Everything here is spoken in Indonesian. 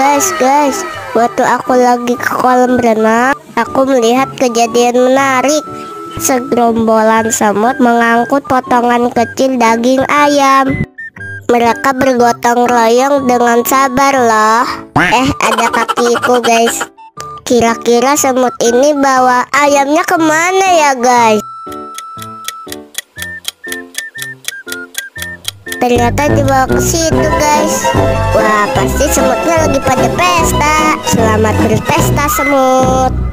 guys, guys. Waktu aku lagi ke kolam renang, aku melihat kejadian menarik. Segerombolan semut mengangkut potongan kecil daging ayam. Mereka bergotong royong dengan sabar loh. Eh, ada kakiku guys. Kira-kira semut ini bawa ayamnya ke mana ya guys? Ternyata dibawa ke situ guys. Wah, pasti pesta. Selamat berpesta semut.